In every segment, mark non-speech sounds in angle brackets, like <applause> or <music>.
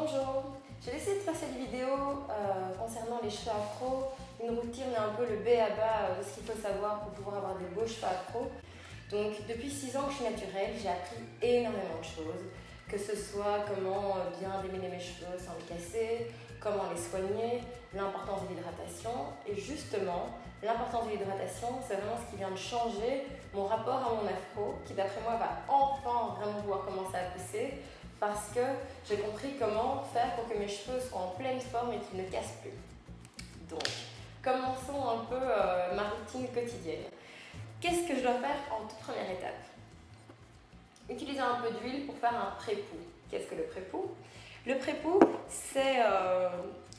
Bonjour, j'ai décidé de faire cette vidéo euh, concernant les cheveux afro, une routine un peu le B à bas de ce qu'il faut savoir pour pouvoir avoir des beaux cheveux afro. Donc depuis 6 ans que je suis naturelle, j'ai appris énormément de choses, que ce soit comment euh, bien démêler mes cheveux sans les casser, comment les soigner, l'importance de l'hydratation. Et justement, l'importance de l'hydratation, c'est vraiment ce qui vient de changer mon rapport à mon afro, qui d'après moi va enfin vraiment pouvoir commencer à pousser, parce que j'ai compris comment faire pour que mes cheveux soient en pleine forme et qu'ils ne cassent plus. Donc, commençons un peu euh, ma routine quotidienne. Qu'est-ce que je dois faire en toute première étape? Utiliser un peu d'huile pour faire un pré-pou. Qu'est-ce que le pré-pou? Le pré-pou, euh,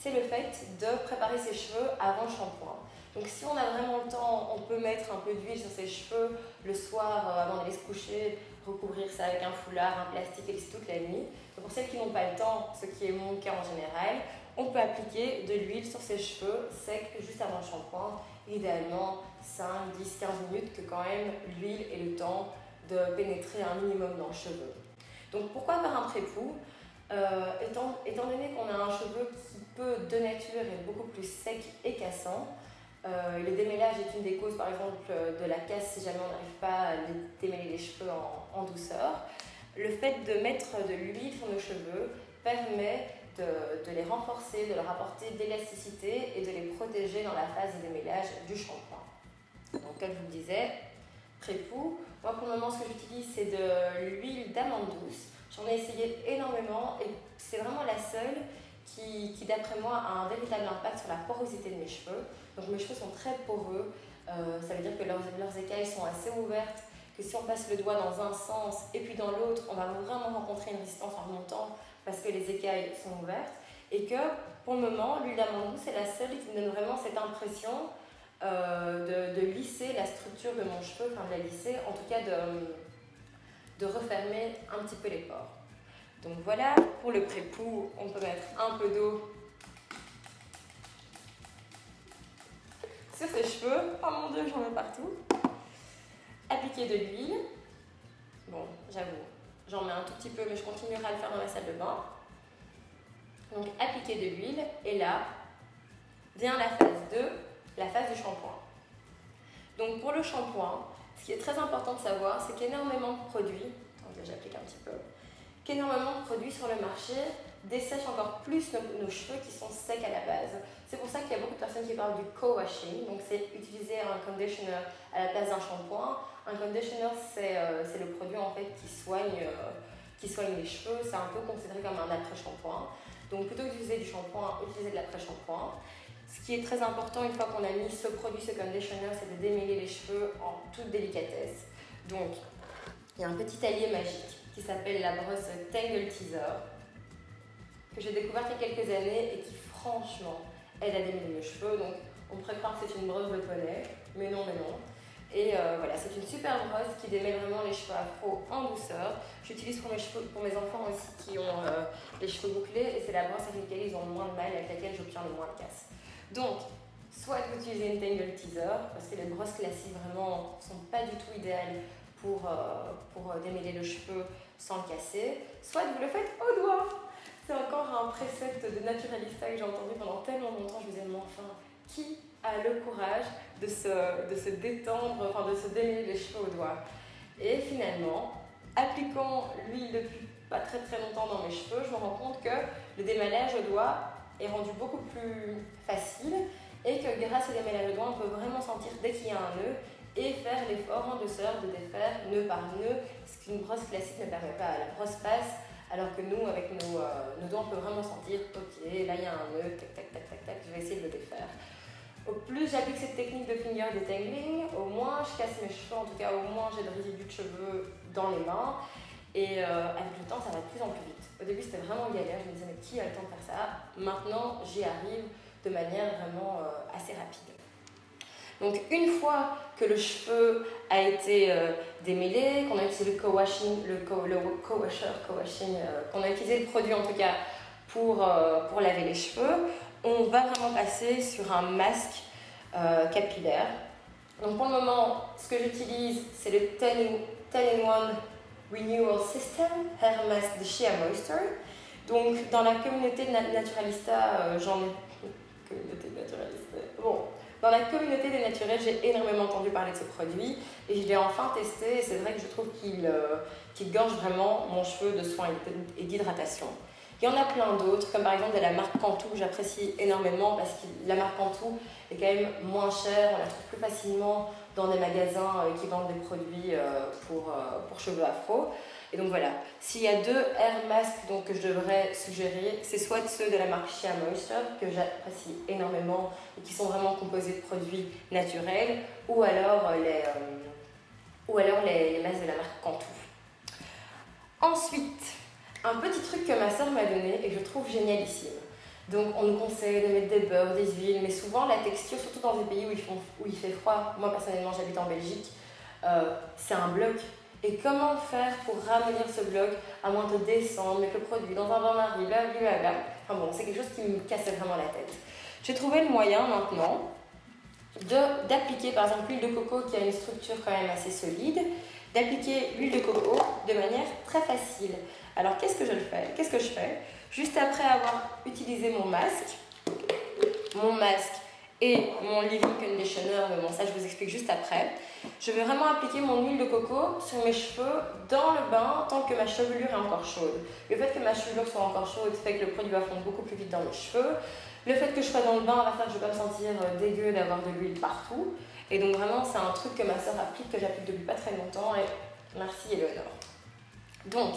c'est le fait de préparer ses cheveux avant le shampoing. Donc si on a vraiment le temps, on peut mettre un peu d'huile sur ses cheveux le soir euh, avant d'aller se coucher, recouvrir ça avec un foulard, un plastique et toute la nuit. pour celles qui n'ont pas le temps, ce qui est mon cas en général, on peut appliquer de l'huile sur ses cheveux secs juste avant le shampoing, idéalement 5, 10, 15 minutes que quand même l'huile ait le temps de pénétrer un minimum dans le cheveu. Donc pourquoi faire un pré-pou euh, étant, étant, donné qu'on a un cheveu qui peut de nature être beaucoup plus sec et cassant, euh, le démêlage est une des causes, par exemple, de la casse si jamais on n'arrive pas à démêler les cheveux en, douceur. Le fait de mettre de l'huile sur nos cheveux permet de, les renforcer, de leur apporter d'élasticité et de les protéger dans la phase de démêlage du shampoing. Donc, comme je vous le disais, pré-pou. Moi, pour le moment, ce que j'utilise, c'est de l'huile d'amande douce. J'en ai essayé énormément et c'est vraiment la seule qui, d'après moi, a un véritable impact sur la porosité de mes cheveux. Donc mes cheveux sont très poreux, euh, ça veut dire que leurs, leurs, écailles sont assez ouvertes, que si on passe le doigt dans un sens et puis dans l'autre, on va vraiment rencontrer une résistance en remontant parce que les écailles sont ouvertes. Et que pour le moment, l'huile d'amande c'est la seule qui me donne vraiment cette impression euh, de, de, lisser la structure de mon cheveu, enfin de la lisser, en tout cas de, de refermer un petit peu les pores. Donc voilà, pour le pré-pou, on peut mettre un peu d'eau sur ses cheveux. Oh mon dieu, j'en mets partout. Appliquer de l'huile. Bon, j'avoue, j'en mets un tout petit peu, mais je continuerai à le faire dans la salle de bain. Donc appliquer de l'huile. Et là, vient la phase 2, la phase du shampoing. Donc pour le shampoing, ce qui est très important de savoir, c'est qu'énormément de produits, j'applique un petit peu, qu'énormément de produits sur le marché dessèchent encore plus nos, cheveux qui sont secs à la base. C'est pour ça qu'il y a beaucoup de personnes qui parlent du co-washing, donc c'est utiliser un conditioner à la place d'un shampoing. Un conditioner, c'est euh, le produit en fait qui soigne, euh, qui soigne les cheveux, c'est un peu considéré comme un après-shampoing. Donc plutôt que d'utiliser du shampoing, utilisez de l'après-shampoing. Ce qui est très important une fois qu'on a mis ce produit, ce conditioner, c'est de démêler les cheveux en toute délicatesse. Donc, il y a un petit allié magique qui s'appelle la brosse Tangle Teaser, que j'ai découverte il y a quelques années et qui franchement aide à démêler mes cheveux. Donc on pourrait croire que c'est une brosse de poney, mais non, mais non. Et euh, voilà, c'est une super brosse qui démêle vraiment les cheveux afro en douceur. J'utilise pour mes cheveux, pour mes enfants aussi qui ont euh, les cheveux bouclés et c'est la brosse avec laquelle ils ont le moins de mal, avec laquelle j'obtiens le moins de casse. Donc, soit vous utilisez une Tangle Teaser, parce que les brosses classiques vraiment sont pas du tout idéales pour, euh, pour démêler le cheveu sans le casser, soit vous le faites au doigt. C'est encore un précepte de naturalista que j'ai entendu pendant tellement longtemps, je me disais, mais enfin, qui a le courage de se, de se détendre, enfin de se démêler les cheveux au doigt? Et finalement, appliquant l'huile depuis pas très très longtemps dans mes cheveux, je me rends compte que le démêlage au doigt est rendu beaucoup plus facile et que grâce au démêlage au doigt, on peut vraiment sentir dès qu'il y a un nœud et faire l'effort en douceur de défaire nœud par nœud, ce qu'une brosse classique ne permet pas. La brosse passe, alors que nous, avec nos, euh, doigts, on peut vraiment sentir, ok, là il y a un nœud, tac, tac, tac, tac, tac, je vais essayer de le défaire. Au plus j'applique cette technique de finger detangling, au moins je casse mes cheveux, en tout cas au moins j'ai de résidus de cheveux dans les mains. Et euh, avec le temps, ça va de plus en plus vite. Au début, c'était vraiment galère. Je me disais, mais qui a le temps de faire ça? Maintenant, j'y arrive de manière vraiment euh, assez rapide. Donc une fois que le cheveu a été euh, démêlé, qu'on a utilisé le co-washing, le co-washer, co-washing, euh, qu'on a utilisé le produit en tout cas pour, euh, pour laver les cheveux, on va vraiment passer sur un masque capillaire. Donc pour le moment, ce que j'utilise, c'est le 10 in 1 Renewal System Hair Mask de Shea Moisture Donc, dans la communauté de Naturalista, j'en ai. Communauté de Naturalista. Dans la communauté des naturels, j'ai énormément entendu parler de ce produit et je l'ai enfin testé c'est vrai que je trouve qu'il euh, gorge vraiment mon cheveu de soins et d'hydratation. Il y en a plein d'autres, comme par exemple la marque Cantou, j'apprécie énormément parce que la marque Cantou est quand même moins chère, on la trouve plus facilement dans des magasins euh, qui vendent des produits euh, pour, pour cheveux afro. Et donc voilà, s'il y a deux air masks donc, que je devrais suggérer, c'est soit ceux de la marque Shea Moisture, que j'apprécie énormément et qui sont vraiment composés de produits naturels, ou alors les, euh, ou alors les, masques de la marque Cantou. Ensuite, un petit truc que ma soeur m'a donné et que je trouve génialissime. Donc on nous conseille de mettre des beurres, des huiles, mais souvent la texture, surtout dans des pays où il, font, où il fait froid, moi personnellement j'habite en Belgique, euh, c'est un bloc et comment faire pour ramollir ce bloc à moins de descendre, mettre le produit dans un bain-marie, blablabla. Enfin bon, c'est quelque chose qui me cassait vraiment la tête. J'ai trouvé le moyen maintenant d'appliquer par exemple l'huile de coco qui a une structure quand même assez solide, d'appliquer l'huile de coco de manière très facile. Alors qu'est-ce que je fais? Qu'est-ce que je fais? Juste après avoir utilisé mon masque, mon masque et mon living conditioner, mais bon ça je vous explique juste après, je vais vraiment appliquer mon huile de coco sur mes cheveux dans le bain tant que ma chevelure est encore chaude. Le fait que ma chevelure soit encore chaude fait que le produit va fondre beaucoup plus vite dans mes cheveux. Le fait que je sois dans le bain va faire que je ne vais pas me sentir euh, dégueu d'avoir de l'huile partout. Et donc vraiment, c'est un truc que ma soeur applique, que j'applique depuis pas très longtemps. Et merci Eleonore. Donc,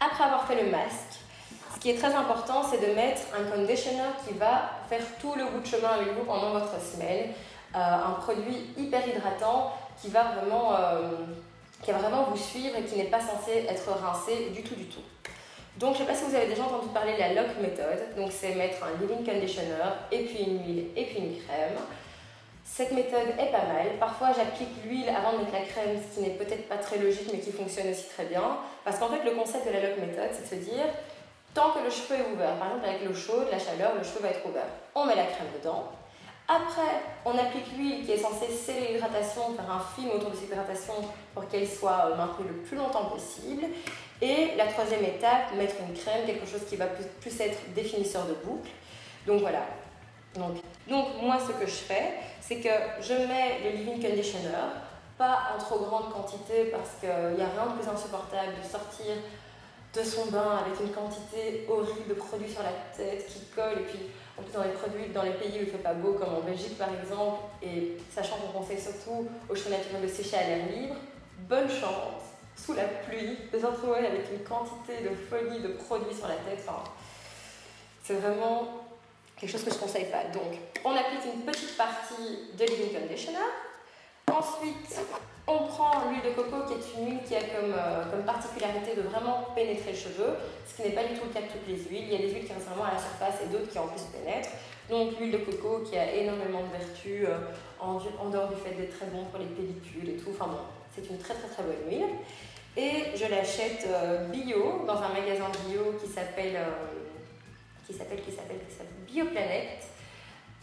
après avoir fait le masque, ce qui est très important, c'est de mettre un conditioner qui va faire tout le bout de chemin avec vous pendant votre semaine. Euh, un produit hyper hydratant qui va vraiment, euh, qui va vraiment vous suivre et qui n'est pas censé être rincé du tout du tout. Donc je ne sais pas si vous avez déjà entendu parler de la lock méthode. Donc c'est mettre un living conditioner et puis une huile et puis une crème. Cette méthode est pas mal. Parfois j'applique l'huile avant de mettre la crème, ce qui n'est peut-être pas très logique mais qui fonctionne aussi très bien. Parce qu'en fait le concept de la lock méthode c'est de se dire tant que le cheveu est ouvert, par exemple avec l'eau chaude, la chaleur, le cheveu va être ouvert. On met la crème dedans, après, on applique l'huile qui est censée sceller l'hydratation, faire un film autour de cette hydratation pour qu'elle soit euh, maintenue le plus longtemps possible. Et la troisième étape, mettre une crème, quelque chose qui va plus, être définisseur de boucle. Donc voilà. Donc, donc moi, ce que je fais, c'est que je mets le leave-in conditioner, pas en trop grande quantité parce qu'il n'y a rien de plus insupportable de sortir de son bain avec une quantité horrible de produits sur la tête qui colle et puis en plus, dans les produits, dans les pays où il fait pas beau, comme en Belgique par exemple, et sachant qu'on conseille surtout aux cheveux naturels de sécher à l'air libre, bonne chance, sous la pluie, de se retrouver avec une quantité de folie de produits sur la tête. C'est vraiment quelque chose que je ne conseille pas. Donc, on applique une petite partie de living conditioner. Ensuite, on prend l'huile de coco qui est une huile qui a comme, euh, comme, particularité de vraiment pénétrer le cheveu, ce qui n'est pas du tout le cas de toutes les huiles. Il y a des huiles qui restent vraiment à la surface et d'autres qui en plus pénètrent. Donc l'huile de coco qui a énormément de vertus euh, en, en, dehors du fait d'être très bon pour les pellicules et tout. Enfin bon, c'est une très très très bonne huile. Et je l'achète euh, bio dans un magasin bio qui s'appelle qui s'appelle qui s'appelle Bioplanète.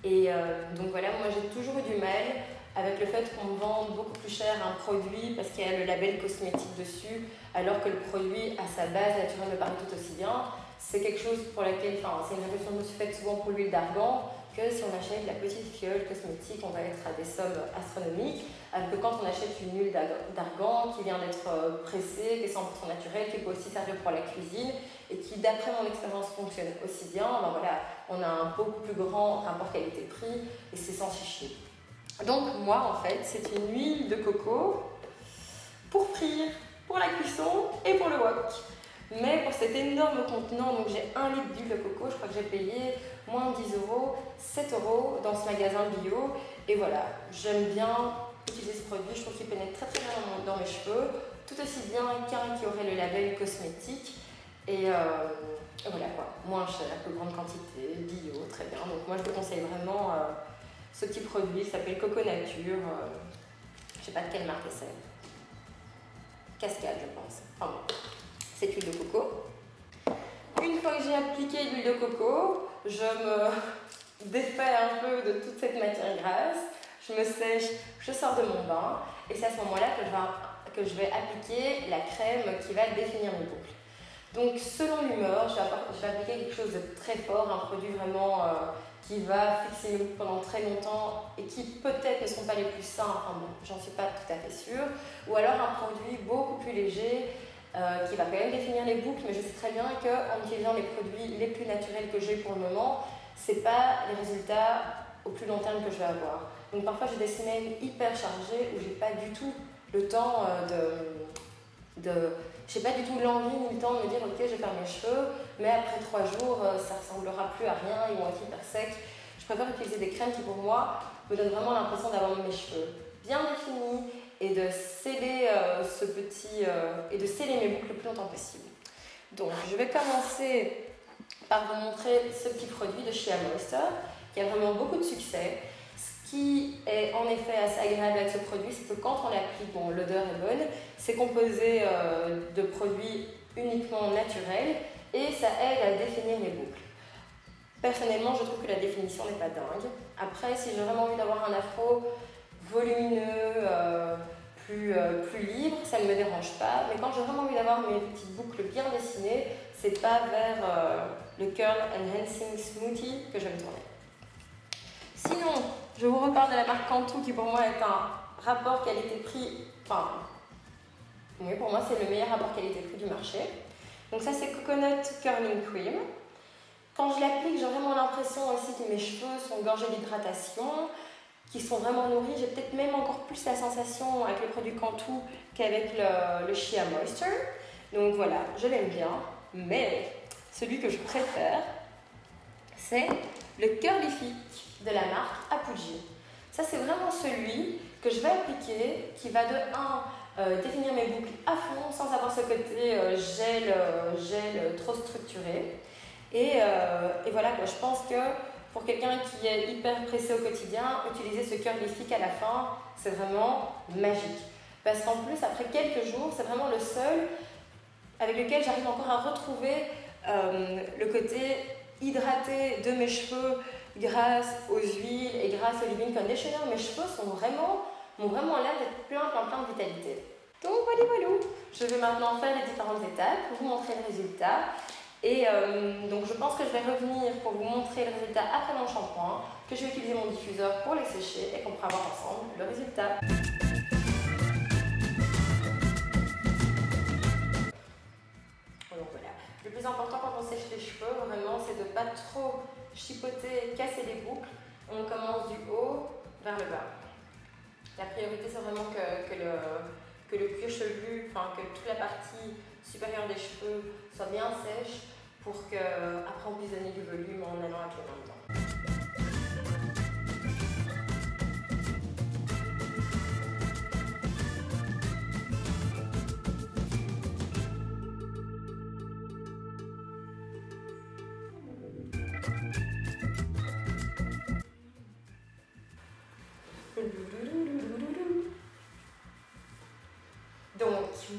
Et donc voilà, moi j'ai toujours eu du mal avec le fait qu'on vende beaucoup plus cher un produit parce qu'il y a le label cosmétique dessus, alors que le produit à sa base naturelle me paraît tout aussi bien. C'est quelque chose pour laquelle, enfin, c'est une réflexion que je me suis faite souvent pour l'huile d'argan, que si on achète la petite fiole cosmétique, on va être à des sommes astronomiques, alors que quand on achète une huile d'argan qui vient d'être euh, pressée, qui est 100% naturelle, qui peut aussi servir pour la cuisine, et qui, d'après mon expérience, fonctionne aussi bien, ben voilà, on a un beaucoup plus grand rapport qualité-prix, et c'est sans chichi. Donc moi en fait c'est une huile de coco pour frire, pour la cuisson et pour le wok. Mais pour cet énorme contenant, donc j'ai un litre d'huile de coco, je crois que j'ai payé moins de 10 euros, 7 euros dans ce magasin bio. Et voilà, j'aime bien utiliser ce produit, je trouve qu'il pénètre très très bien dans mes cheveux, tout aussi bien qu'un qui aurait le label cosmétique. Et, euh, voilà quoi, moins cher, plus grande quantité, bio, très bien. Donc moi je le conseille vraiment. Euh, ce petit produit s'appelle Coco Nature. Euh, je sais pas de quelle marque c'est. Cascade, je pense. Enfin bon, c'est huile de coco. Une fois que j'ai appliqué l'huile de coco, je me <laughs> défais un peu de toute cette matière grasse. Je me sèche, je sors de mon bain. Et c'est à ce moment-là que je vais, que je vais appliquer la crème qui va définir mes boucles. Donc selon l'humeur, je, vais appliquer quelque chose de très fort, un produit vraiment euh, qui va fixer le pendant très longtemps et qui peut-être ne sont pas les plus sains, j'en suis pas tout à fait sûre. Ou alors un produit beaucoup plus léger euh, qui va quand même définir les boucles, mais je sais très bien qu'en utilisant les produits les plus naturels que j'ai pour le moment, c'est pas les résultats au plus long terme que je vais avoir. Donc parfois j'ai des semaines hyper chargées où j'ai pas du tout le temps euh, de, de j'ai pas du tout l'envie ni le temps de me dire ok je vais faire mes cheveux, mais après trois jours euh, ça ressemblera plus à rien, ils vont être hyper secs. Je préfère utiliser des crèmes qui pour moi me donnent vraiment l'impression d'avoir mes cheveux bien définis et de sceller euh, ce petit et de sceller mes boucles le plus longtemps possible. Donc je vais commencer par vous montrer ce petit produit de chez Moisture qui a vraiment beaucoup de succès. Qui est en effet assez agréable avec ce produit, c'est que quand on l'applique, bon, l'odeur est bonne, c'est composé euh, de produits uniquement naturels et ça aide à définir les boucles. Personnellement, je trouve que la définition n'est pas dingue. Après, si j'ai vraiment envie d'avoir un afro volumineux, euh, plus, euh, plus libre, ça ne me dérange pas. Mais quand j'ai vraiment envie d'avoir mes petites boucles bien dessinées, c'est pas vers le Curl Enhancing Smoothie que je vais me tourner. Sinon, je vous reparle de la marque Cantu qui pour moi est un rapport qualité-prix, enfin, oui, pour moi c'est le meilleur rapport qualité-prix du marché. Donc ça c'est Coconut Curling Cream. Quand je l'applique, j'ai vraiment l'impression aussi que mes cheveux sont gorgés d'hydratation, qui sont vraiment nourris. J'ai peut-être même encore plus la sensation avec le produit Cantu qu'avec le, le Shea Moisture. Donc voilà, je l'aime bien. Mais celui que je préfère, c'est le Curlifique de la marque Apogee. Ça, c'est vraiment celui que je vais appliquer qui va de 1 euh, définir mes boucles à fond sans avoir ce côté euh, gel, euh, gel trop structuré. Et, voilà, quoi, je pense que pour quelqu'un qui est hyper pressé au quotidien, utiliser ce curlifique à la fin, c'est vraiment magique. Parce qu'en plus, après quelques jours, c'est vraiment le seul avec lequel j'arrive encore à retrouver le côté hydraté de mes cheveux, grâce aux huiles et grâce au leave-in conditioner, mes cheveux sont vraiment, ont vraiment l'air d'être plein, plein, plein de vitalité. Donc voilà, voilà. Je vais maintenant faire les différentes étapes pour vous montrer le résultat. Et euh, donc je pense que je vais revenir pour vous montrer le résultat après mon shampoing, que je vais utiliser mon diffuseur pour les sécher et qu'on pourra voir ensemble le résultat. Important quand on sèche les cheveux, vraiment, c'est de pas trop chipoter, casser les boucles. On commence du haut vers le bas. La priorité, c'est vraiment que, que, le, que le cuir chevelu, enfin que toute la partie supérieure des cheveux soit bien sèche pour qu'après on puisse donner du volume en allant avec les mains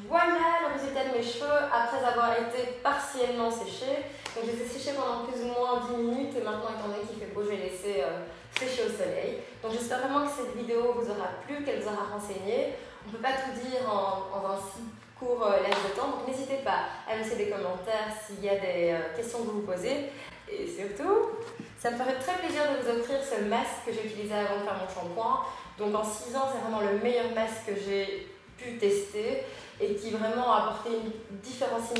voilà le résultat de mes cheveux après avoir été partiellement séchés. Donc je les ai pendant plus ou moins 10 minutes et maintenant étant donné qu'il fait beau, je vais laisser euh, sécher au soleil. Donc j'espère vraiment que cette vidéo vous aura plu, qu'elle vous aura renseigné. On ne peut pas tout dire en, un si court euh, laps de temps, donc n'hésitez pas à laisser des commentaires s'il y a des euh, questions que vous vous posez. Et surtout, ça me ferait très plaisir de vous offrir ce masque que j'ai utilisé avant de faire mon shampoing. Donc en 6 ans, c'est vraiment le meilleur masque que j'ai pu tester et qui vraiment a apporté une différence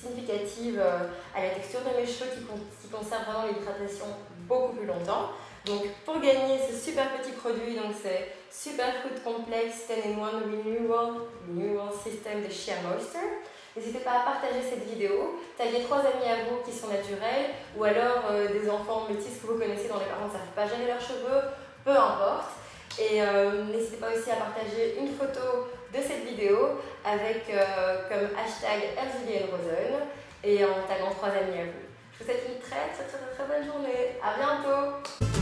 significative euh, à la texture de mes cheveux qui, qui conserve vraiment l'hydratation beaucoup plus longtemps. Donc pour gagner ce super petit produit, donc c'est Superfood Complex 10 in 1 Renewal, Renewal System de Shea Moisture. N'hésitez pas à partager cette vidéo, taguer trois amis à vous qui sont naturels ou alors euh, des enfants métis que vous connaissez dont les parents ne savent pas gérer leurs cheveux, peu importe. Et euh, n'hésitez pas aussi à partager une photo de cette vidéo avec euh, comme hashtag Rosen et en taguant trois amis à vous. Je vous souhaite une très très très très bonne journée. À bientôt